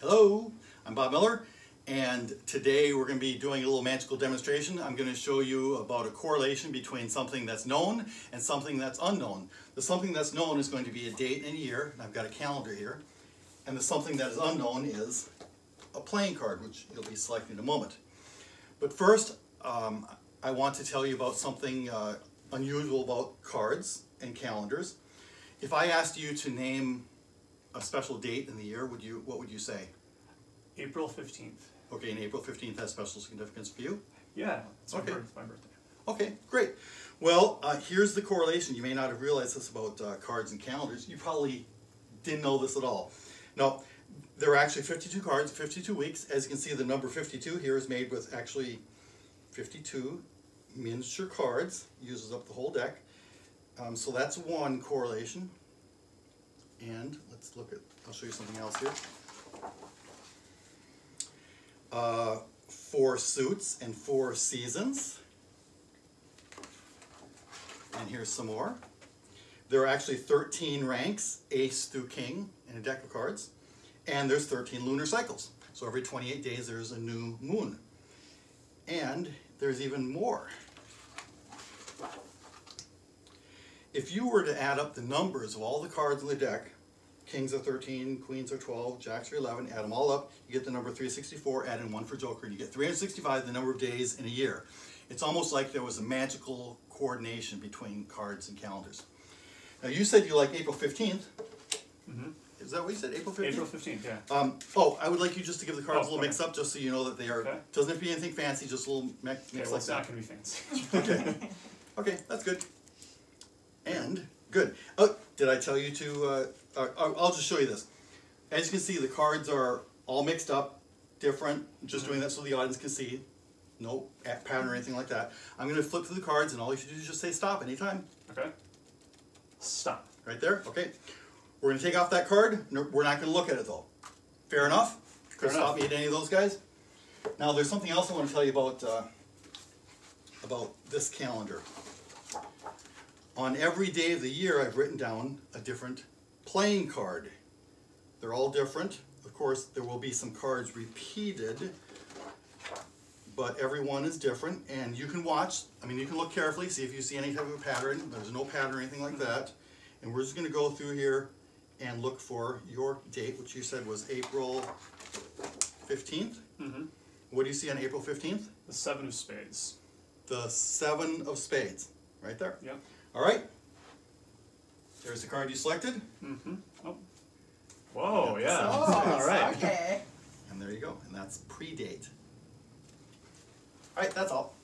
Hello, I'm Bob Miller, and today we're going to be doing a little magical demonstration. I'm going to show you about a correlation between something that's known and something that's unknown. The something that's known is going to be a date and a year, and I've got a calendar here, and the something that is unknown is a playing card, which you'll be selecting in a moment. But first, um, I want to tell you about something uh, unusual about cards and calendars. If I asked you to name a special date in the year, would you what would you say? April 15th. Okay, and April 15th has special significance for you? Yeah, it's my, Okay. birth, my birthday. Okay, great. Well, uh, here's the correlation. You may not have realized this about uh, cards and calendars. You probably didn't know this at all. Now, there are actually 52 cards, 52 weeks. As you can see, the number 52 here is made with actually 52 miniature cards, uses up the whole deck. Um, so that's one correlation. And let's look at, I'll show you something else here. Uh, four suits and four seasons. And here's some more. There are actually 13 ranks, ace through king, in a deck of cards. And there's 13 lunar cycles. So every 28 days there's a new moon. And there's even more. If you were to add up the numbers of all the cards in the deck, kings are 13, queens are 12, jacks are 11, add them all up, you get the number 364, add in one for joker, and you get 365, the number of days in a year. It's almost like there was a magical coordination between cards and calendars. Now you said you like April 15th. Mhm. Is that what you said, April 15th? April 15th, yeah. Um, oh, I would like you just to give the cards Oh, a little okay. mix up, just so you know that they are, Okay. doesn't have to be anything fancy, just a little mix Okay, well, like it's that. not going to be fancy. Okay, okay, that's good. And, good. Oh, did I tell you to, uh, uh, I'll just show you this. As you can see, the cards are all mixed up, different, just doing that so the audience can see. No pattern or anything like that. I'm gonna flip through the cards and all you should do is just say stop anytime. okay? Stop. Right there, okay. We're gonna take off that card, No, we're not gonna look at it though. Fair enough? Could stop me at any of those guys? Now, there's something else I wanna tell you about, uh, about this calendar. On every day of the year, I've written down a different playing card. They're all different. Of course, there will be some cards repeated, but every one is different, and you can watch, I mean, you can look carefully, see if you see any type of a pattern. There's no pattern or anything like that. And we're just gonna go through here and look for your date, which you said was April fifteenth. Mm-hmm. What do you see on April fifteenth? The Seven of Spades. The seven of spades, right there. Yep. All right. There's the card you selected, Mm-hmm. Oh. Whoa, yeah. Oh, All right. okay. and there you go, and that's PreDate. All right, that's all.